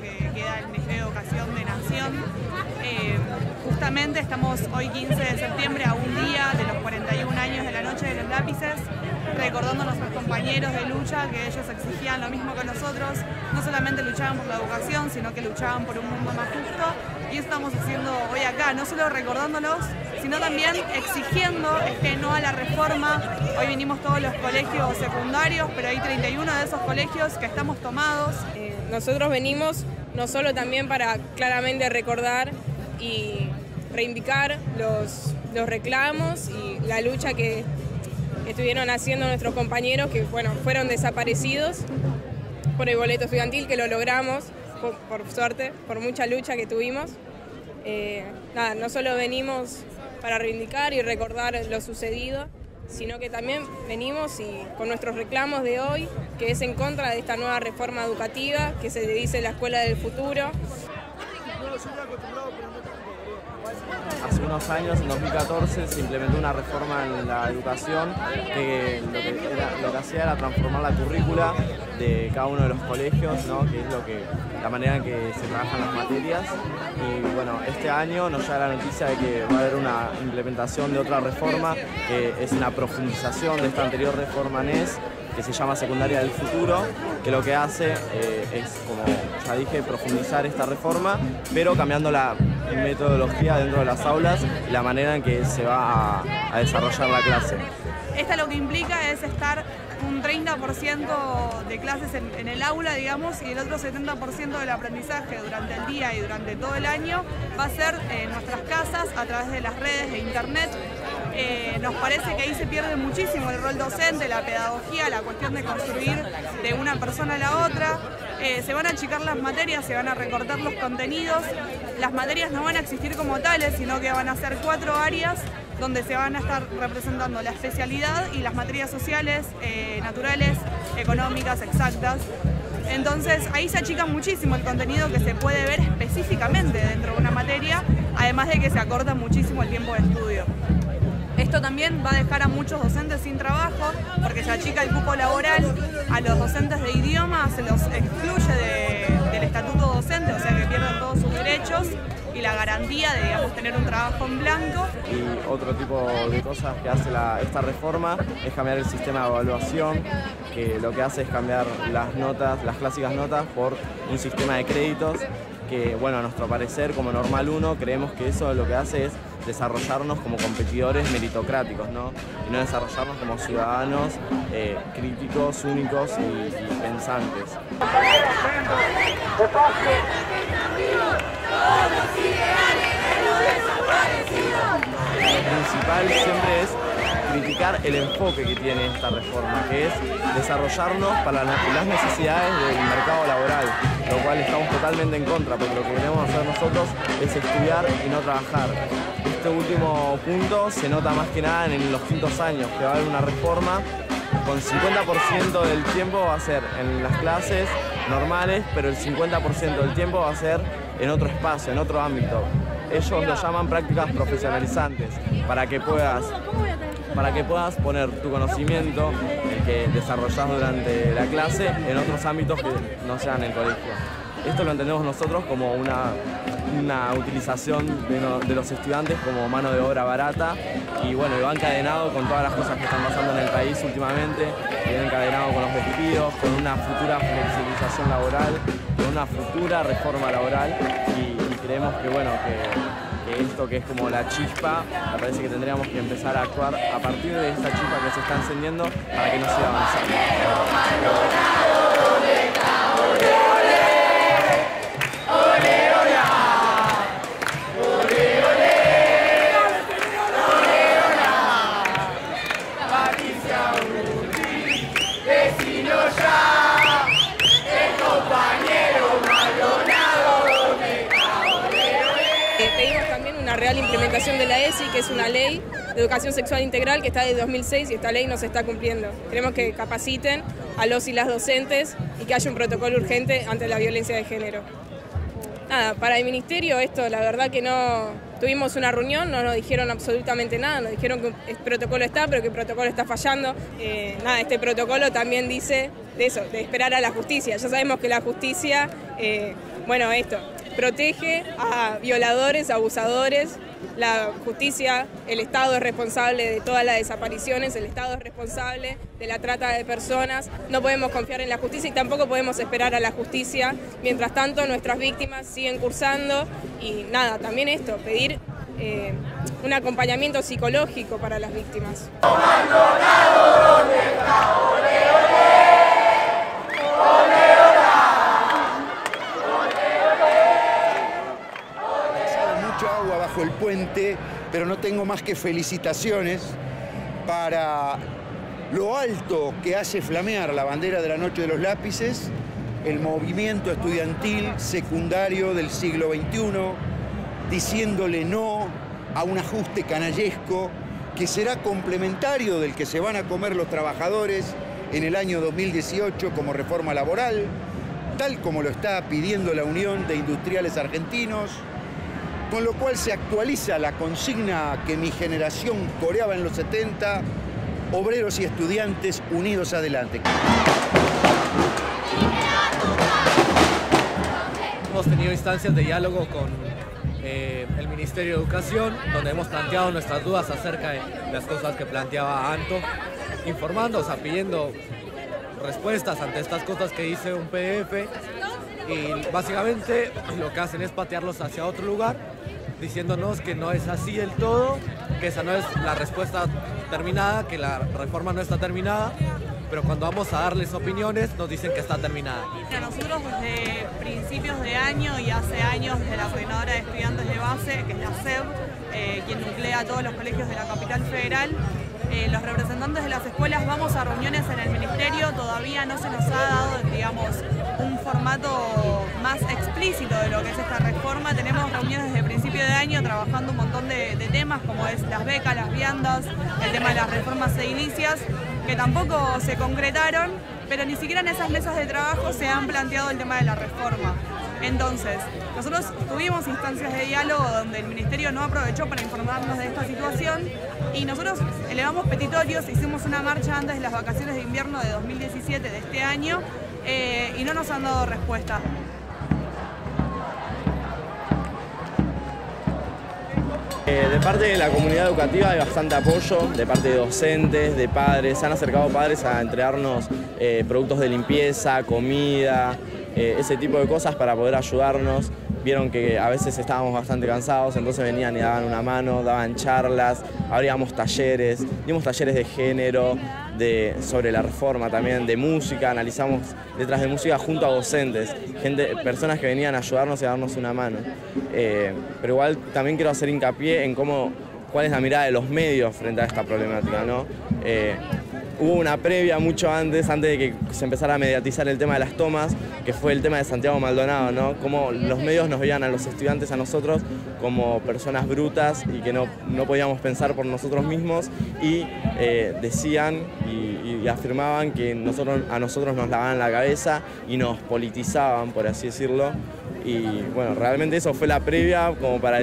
que queda en el Ministerio de Educación de Nación. Justamente estamos hoy 15 de septiembre a un día de los 41 años de la Noche de los Lápices, recordando a nuestros compañeros de lucha que ellos exigían lo mismo que nosotros, no solamente luchaban por la educación, sino que luchaban por un mundo más justo. Y estamos haciendo hoy acá, no solo recordándolos, sino también exigiendo este no a la reforma. Hoy vinimos todos los colegios secundarios, pero hay 31 de esos colegios que estamos tomados. Eh, nosotros venimos no solo también para claramente recordar y reivindicar los, los reclamos y la lucha que, estuvieron haciendo nuestros compañeros que bueno, fueron desaparecidos por el boleto estudiantil, que lo logramos, por, por suerte, por mucha lucha que tuvimos. Eh, nada, no solo venimos para reivindicar y recordar lo sucedido, sino que también venimos y con nuestros reclamos de hoy, que es en contra de esta nueva reforma educativa que se dice la escuela del futuro. Unos años, en 2014, se implementó una reforma en la educación que lo que, lo que hacía era transformar la currícula de cada uno de los colegios, ¿no? que es lo que, la manera en que se trabajan las materias. Y bueno, este año nos llega la noticia de que va a haber una implementación de otra reforma, que es una profundización de esta anterior reforma NES, que se llama Secundaria del Futuro, que lo que hace eh, es, como ya dije, profundizar esta reforma, pero cambiando la metodología dentro de las aulas la manera en que se va a, desarrollar la clase. Esta lo que implica es estar un 30% de clases en, en el aula, digamos, y el otro 70% del aprendizaje durante el día y durante todo el año va a ser en nuestras casas a través de las redes de internet. Eh, nos parece que ahí se pierde muchísimo el rol docente, la pedagogía, la cuestión de construir de una persona a la otra. Eh, se van a achicar las materias, se van a recortar los contenidos. Las materias no van a existir como tales, sino que van a ser cuatro áreas donde se van a estar representando la especialidad y las materias sociales, eh, naturales, económicas, exactas. Entonces ahí se achica muchísimo el contenido que se puede ver específicamente dentro de una materia, además de que se acorta muchísimo el tiempo de estudio. Esto también va a dejar a muchos docentes sin trabajo porque se achica el cupo laboral, a los docentes de idioma se los excluye de- del estatuto docente, o sea que pierden todos sus derechos y la garantía de digamos, tener un trabajo en blanco. Y otro tipo de cosas que hace esta reforma es cambiar el sistema de evaluación, que lo que hace es cambiar las notas, las clásicas notas, por un sistema de créditos que, bueno, a nuestro parecer, como Normal 1, creemos que eso lo que hace es desarrollarnos como competidores meritocráticos, ¿no? Y no desarrollarnos como ciudadanos eh, críticos, únicos y, y pensantes. Lo principal siempre es criticar el enfoque que tiene esta reforma, que es desarrollarnos para la- las necesidades del mercado laboral, lo cual estamos totalmente en contra, porque lo que queremos hacer nosotros es estudiar y no trabajar. Este último punto se nota más que nada en los quintos años, que va a haber una reforma con 50% del tiempo va a ser en las clases normales, pero el 50% del tiempo va a ser en otro espacio, en otro ámbito. Ellos lo llaman prácticas profesionalizantes, para que puedas, para que puedas poner tu conocimiento, el que desarrollas durante la clase, en otros ámbitos que no sean el colegio. Esto lo entendemos nosotros como una, una utilización de, los estudiantes como mano de obra barata. Y bueno, y va encadenado con todas las cosas que están pasando en el país últimamente, viene encadenado con los despidos, con una futura flexibilización laboral, con una futura reforma laboral. Y, creemos que bueno, que, que esto que es como la chispa, me parece que tendríamos que empezar a actuar a partir de esta chispa que se está encendiendo para que no siga avanzando. Pedimos también una real implementación de la ESI, que es una ley de educación sexual integral que está desde 2006 y esta ley no se está cumpliendo. Queremos que capaciten a los y las docentes y que haya un protocolo urgente ante la violencia de género. nada, para el ministerio esto la verdad que no, tuvimos una reunión, no nos dijeron absolutamente nada, nos dijeron que el protocolo está, pero que el protocolo está fallando. Eh, nada, este protocolo también dice de eso, de esperar a la justicia. Ya sabemos que la justicia, eh, bueno, esto, protege a violadores, abusadores, la justicia, el Estado es responsable de todas las desapariciones, el Estado es responsable de la trata de personas, no podemos confiar en la justicia y tampoco podemos esperar a la justicia. Mientras tanto, nuestras víctimas siguen cursando y nada, también esto, pedir eh, un acompañamiento psicológico para las víctimas. El puente, pero no tengo más que felicitaciones para lo alto que hace flamear la bandera de la Noche de los Lápices, el movimiento estudiantil secundario del siglo XXI, diciéndole no a un ajuste canallesco que será complementario del que se van a comer los trabajadores en el año 2018 como reforma laboral, tal como lo está pidiendo la Unión de Industriales Argentinos, con lo cual se actualiza la consigna que mi generación coreaba en los 70, obreros y estudiantes unidos adelante. Hemos tenido instancias de diálogo con eh, el Ministerio de Educación, donde hemos planteado nuestras dudas acerca de las cosas que planteaba Anto, informando, o sea, pidiendo respuestas ante estas cosas que dice un PDF y básicamente lo que hacen es patearlos hacia otro lugar diciéndonos que no es así del todo, que esa no es la respuesta terminada, que la reforma no está terminada, pero cuando vamos a darles opiniones nos dicen que está terminada. Nosotros desde principios de año y hace años desde la coordinadora de estudiantes de base, que es la SEB, eh, quien nuclea todos los colegios de la capital federal, eh, los representantes de las escuelas vamos a reuniones en el ministerio, todavía no se nos ha dado, digamos, un formato más explícito de lo que es esta reforma. Tenemos reuniones desde principio de año trabajando un montón de, temas como es las becas, las viandas, el tema de las reformas edilicias, que tampoco se concretaron, pero ni siquiera en esas mesas de trabajo se han planteado el tema de la reforma. Entonces, nosotros tuvimos instancias de diálogo donde el Ministerio no aprovechó para informarnos de esta situación y nosotros elevamos petitorios, hicimos una marcha antes de las vacaciones de invierno de 2017 de este año eh, y no nos han dado respuesta. Eh, de parte de la comunidad educativa hay bastante apoyo, de parte de docentes, de padres, se han acercado padres a entregarnos eh, productos de limpieza, comida, ese tipo de cosas para poder ayudarnos vieron que a veces estábamos bastante cansados, entonces venían y daban una mano, daban charlas, abríamos talleres, dimos talleres de género, de, sobre la reforma también, de música, analizamos letras de música junto a docentes, gente, personas que venían a ayudarnos y a darnos una mano. Eh, pero igual también quiero hacer hincapié en cómo, cuál es la mirada de los medios frente a esta problemática. ¿no? Eh, hubo una previa mucho antes, antes de que se empezara a mediatizar el tema de las tomas, que fue el tema de Santiago Maldonado, ¿no? Cómo los medios nos veían a los estudiantes, a nosotros, como personas brutas y que no, no podíamos pensar por nosotros mismos y eh, decían y, afirmaban que nosotros, a nosotros nos lavaban la cabeza y nos politizaban, por así decirlo. Y bueno, realmente eso fue la previa como para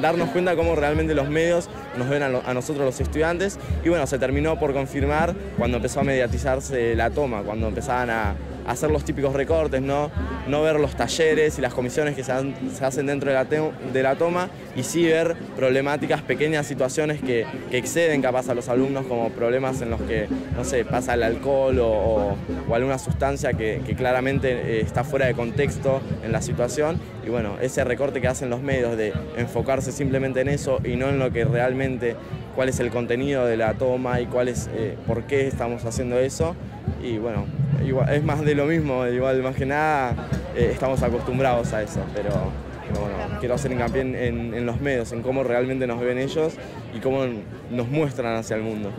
darnos cuenta cómo realmente los medios nos ven a, nosotros los estudiantes. Y bueno, se terminó por confirmar cuando empezó a mediatizarse la toma, cuando empezaban a, hacer los típicos recortes, ¿no? no ver los talleres y las comisiones que se, hacen dentro de la, de la, toma y sí ver problemáticas, pequeñas situaciones que, exceden capaz a los alumnos como problemas en los que, no sé, pasa el alcohol o, alguna sustancia que, claramente eh, está fuera de contexto en la situación y bueno, ese recorte que hacen los medios de enfocarse simplemente en eso y no en lo que realmente, cuál es el contenido de la toma y cuál es, eh, por qué estamos haciendo eso y bueno, es más de lo mismo, igual más que nada eh, estamos acostumbrados a eso, pero, bueno, quiero hacer hincapié en, en los medios, en cómo realmente nos ven ellos y cómo nos muestran hacia el mundo.